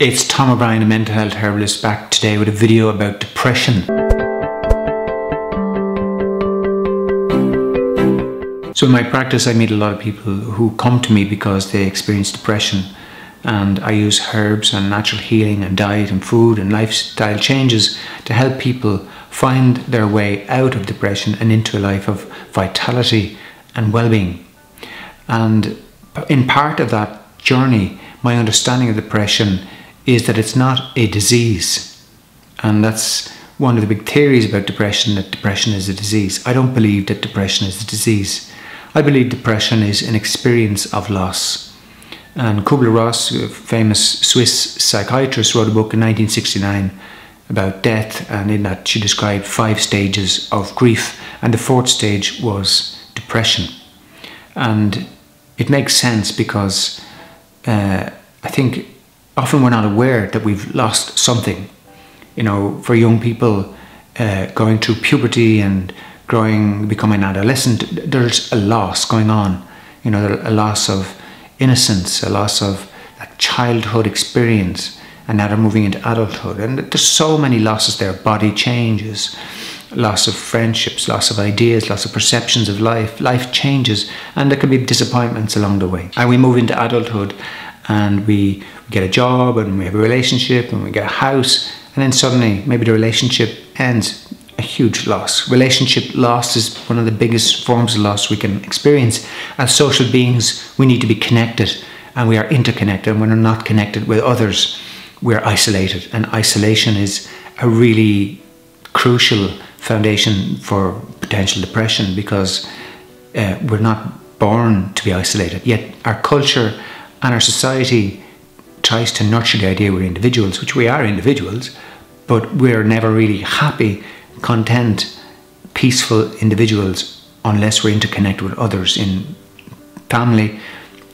It's Tom O'Brien, a mental health herbalist, back today with a video about depression. So, in my practice, I meet a lot of people who come to me because they experience depression, and I use herbs and natural healing and diet and food and lifestyle changes to help people find their way out of depression and into a life of vitality and well being. And in part of that journey, my understanding of depression is that it's not a disease. And that's one of the big theories about depression that depression is a disease. I don't believe that depression is a disease. I believe depression is an experience of loss. And Kubler Ross, a famous Swiss psychiatrist, wrote a book in 1969 about death, and in that she described five stages of grief, and the fourth stage was depression. And it makes sense because uh, I think often we're not aware that we've lost something. You know, for young people uh, going through puberty and growing, becoming adolescent, there's a loss going on. You know, a loss of innocence, a loss of that childhood experience, and now they're moving into adulthood. And there's so many losses there body changes, loss of friendships, loss of ideas, loss of perceptions of life. Life changes, and there can be disappointments along the way. And we move into adulthood and we get a job and we have a relationship and we get a house and then suddenly maybe the relationship ends a huge loss. Relationship loss is one of the biggest forms of loss we can experience. As social beings we need to be connected and we are interconnected and when we're not connected with others we're isolated. And isolation is a really crucial foundation for potential depression because uh, we're not born to be isolated. Yet our culture and our society tries to nurture the idea we're individuals, which we are individuals, but we're never really happy, content, peaceful individuals unless we're interconnected with others in family,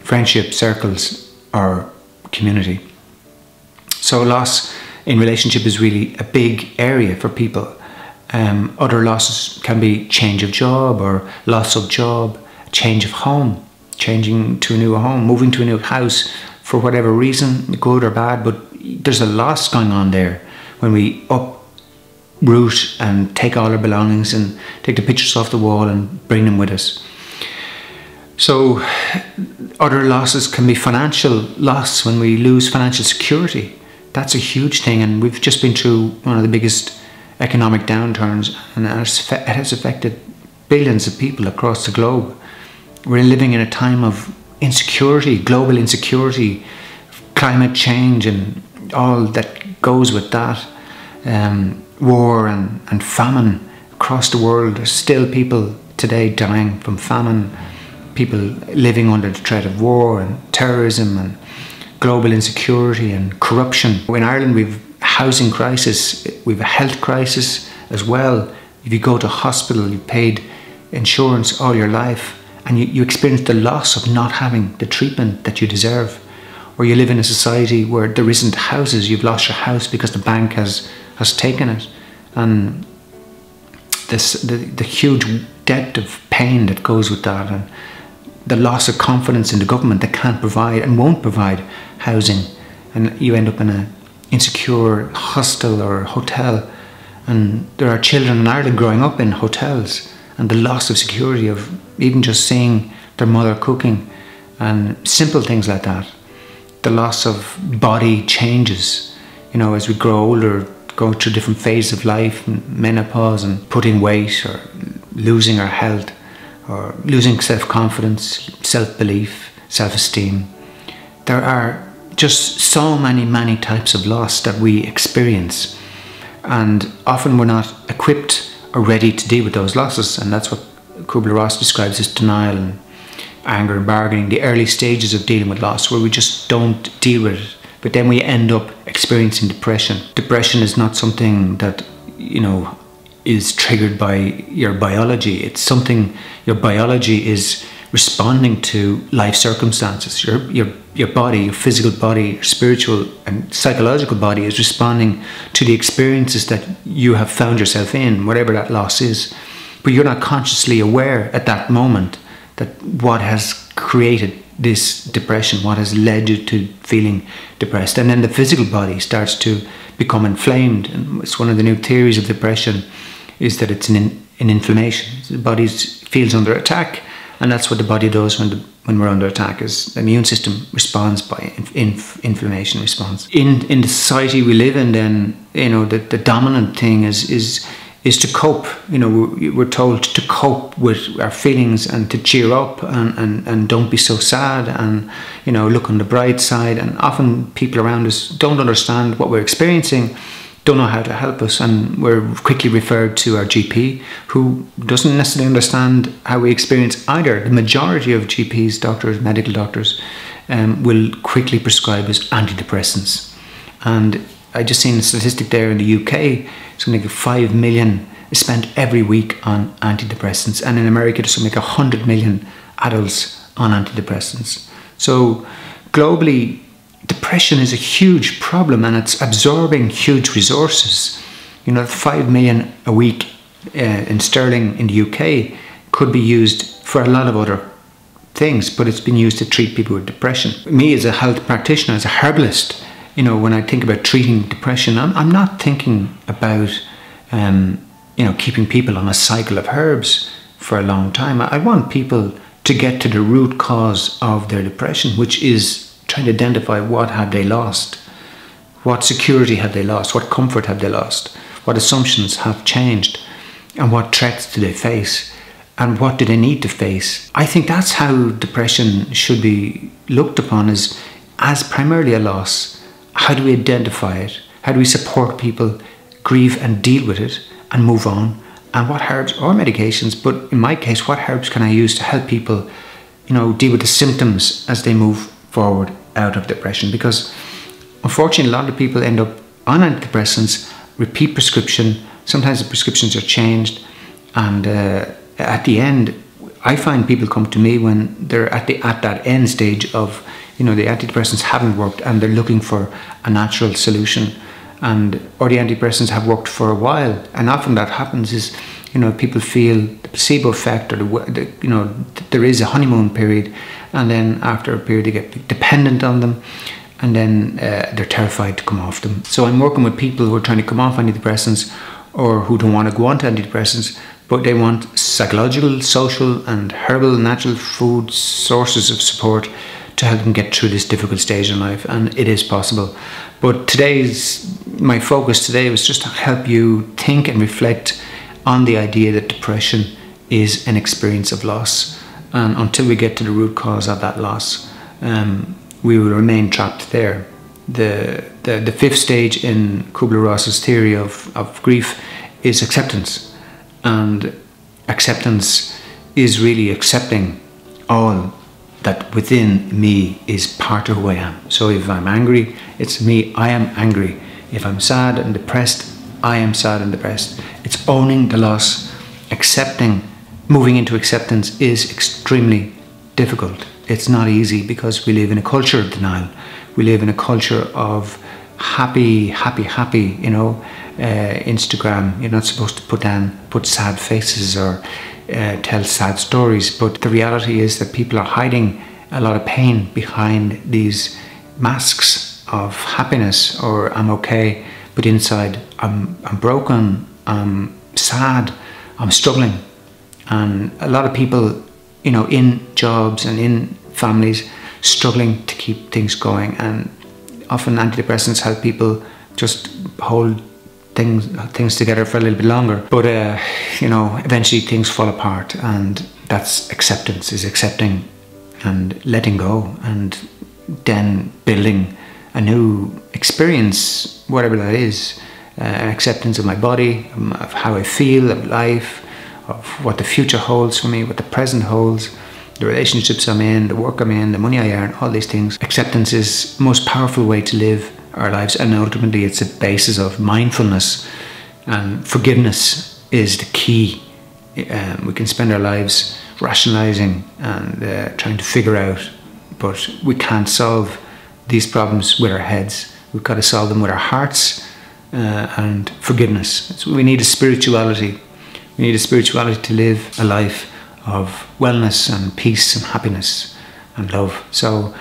friendship, circles, or community. So, loss in relationship is really a big area for people. Um, other losses can be change of job or loss of job, change of home changing to a new home, moving to a new house for whatever reason, good or bad, but there's a loss going on there when we uproot and take all our belongings and take the pictures off the wall and bring them with us. So, other losses can be financial loss when we lose financial security. That's a huge thing, and we've just been through one of the biggest economic downturns, and it has affected billions of people across the globe. We're living in a time of insecurity, global insecurity, climate change, and all that goes with that. Um, war and, and famine across the world. There's still people today dying from famine, people living under the threat of war and terrorism and global insecurity and corruption. In Ireland, we've housing crisis, we've a health crisis as well. If you go to hospital, you paid insurance all your life and you, you experience the loss of not having the treatment that you deserve. Or you live in a society where there isn't houses, you've lost your house because the bank has, has taken it. And this, the, the huge debt of pain that goes with that, and the loss of confidence in the government that can't provide and won't provide housing. And you end up in a insecure hostel or hotel. And there are children in Ireland growing up in hotels and the loss of security of even just seeing their mother cooking and simple things like that. The loss of body changes, you know, as we grow older, go through different phases of life, menopause and putting weight or losing our health or losing self confidence, self belief, self esteem. There are just so many, many types of loss that we experience, and often we're not equipped or ready to deal with those losses. And that's what Kubler Ross describes as denial and anger and bargaining, the early stages of dealing with loss, where we just don't deal with it. But then we end up experiencing depression. Depression is not something that, you know, is triggered by your biology. It's something your biology is responding to life circumstances. Your, your, your body, your physical body, your spiritual and psychological body is responding to the experiences that you have found yourself in, whatever that loss is. But you're not consciously aware at that moment that what has created this depression, what has led you to feeling depressed. And then the physical body starts to become inflamed. And it's one of the new theories of depression is that it's an, an inflammation. The body feels under attack, and that's what the body does when the, when we're under attack. Is the immune system responds by inf, inflammation response. In in the society we live in, then you know the, the dominant thing is is is to cope. You know, we're, told to cope with our feelings and to cheer up and, and, and don't be so sad and, you know, look on the bright side. And often people around us don't understand what we're experiencing, don't know how to help us, and we're quickly referred to our GP who doesn't necessarily understand how we experience either. The majority of GPs, doctors, medical doctors, um, will quickly prescribe us antidepressants. And I just seen a statistic there in the UK, something like 5 million is spent every week on antidepressants. And in America, there's something like 100 million adults on antidepressants. So globally, depression is a huge problem and it's absorbing huge resources. You know, 5 million a week uh, in sterling in the UK could be used for a lot of other things, but it's been used to treat people with depression. Me as a health practitioner, as a herbalist, you know, when I think about treating depression, I'm, I'm not thinking about, um, you know, keeping people on a cycle of herbs for a long time. I, I want people to get to the root cause of their depression, which is trying to identify what have they lost, what security have they lost, what comfort have they lost, what assumptions have changed, and what threats do they face, and what do they need to face. I think that's how depression should be looked upon as as primarily a loss how do we identify it? How do we support people grieve and deal with it and move on? And what herbs or medications, but in my case, what herbs can I use to help people, you know, deal with the symptoms as they move forward out of depression? Because unfortunately, a lot of people end up on antidepressants, repeat prescription. Sometimes the prescriptions are changed, and uh, at the end, I find people come to me when they're at the at that end stage of you know the antidepressants haven't worked and they're looking for a natural solution. And or the antidepressants have worked for a while and often that happens is you know people feel the placebo effect or the, the you know there is a honeymoon period and then after a period they get dependent on them and then uh, they're terrified to come off them. So i'm working with people who are trying to come off antidepressants or who don't want to go on to antidepressants but they want psychological social and herbal natural food sources of support to help them get through this difficult stage in life, and it is possible. But today's my focus today was just to help you think and reflect on the idea that depression is an experience of loss, and until we get to the root cause of that loss, um, we will remain trapped there. The, the, the fifth stage in Kubler Ross's theory of, of grief is acceptance. And acceptance is really accepting all that within me is part of who I am. So if I'm angry, it's me, I am angry. If I'm sad and depressed, I am sad and depressed. It's owning the loss, accepting, moving into acceptance is extremely difficult. It's not easy because we live in a culture of denial. We live in a culture of happy, happy, happy, you know, uh, Instagram. You're not supposed to put down, put sad faces or uh, tell sad stories, but the reality is that people are hiding a lot of pain behind these masks of happiness or I'm okay, but inside I'm, I'm broken, I'm sad, I'm struggling. And a lot of people, you know, in jobs and in families struggling to keep things going. And often antidepressants help people just hold things things together for a little bit longer. But uh, you know, eventually things fall apart, and that's acceptance is accepting and letting go, and then building a new experience, whatever that is, uh, acceptance of my body, um, of how I feel, of life, of what the future holds for me, what the present holds the relationships I'm in, the work I'm in, the money I earn, all these things. Acceptance is the most powerful way to live our lives, and ultimately, it's a basis of mindfulness and forgiveness is the key. Um, we can spend our lives rationalizing and uh, trying to figure out, but we can't solve these problems with our heads. We've got to solve them with our hearts uh, and forgiveness. So we need a spirituality. We need a spirituality to live a life of wellness and peace and happiness. and love. So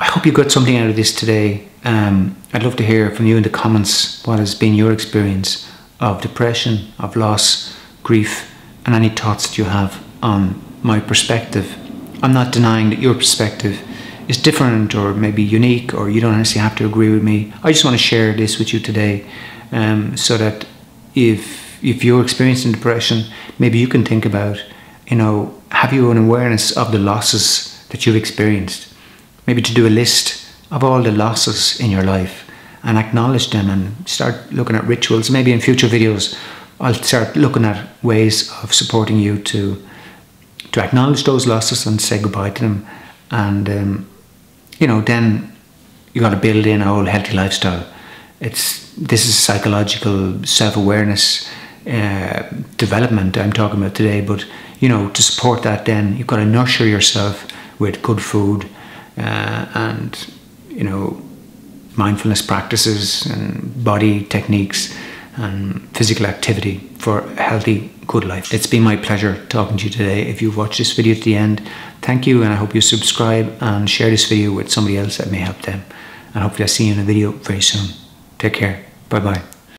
I hope you got something out of this today. Um, I'd love to hear from you in the comments what has been your experience of depression, of loss, grief, and any thoughts that you have on my perspective. I'm not denying that your perspective is different or maybe unique or you don't necessarily have to agree with me. I just want to share this with you today um, so that if if you're experiencing depression, maybe you can think about, you know, have you an awareness of the losses that you've experienced? Maybe to do a list of all the losses in your life and acknowledge them and start looking at rituals. Maybe in future videos, I'll start looking at ways of supporting you to to acknowledge those losses and say goodbye to them. And um, you know, then you got to build in a whole healthy lifestyle. It's this is psychological self awareness uh, development I'm talking about today. But you know, to support that, then you've got to nurture yourself with good food uh, and you know mindfulness practices and body techniques and physical activity for a healthy, good life. It's been my pleasure talking to you today. If you've watched this video to the end, thank you, and I hope you subscribe and share this video with somebody else that may help them. And hopefully, I'll see you in a video very soon. Take care. Bye bye.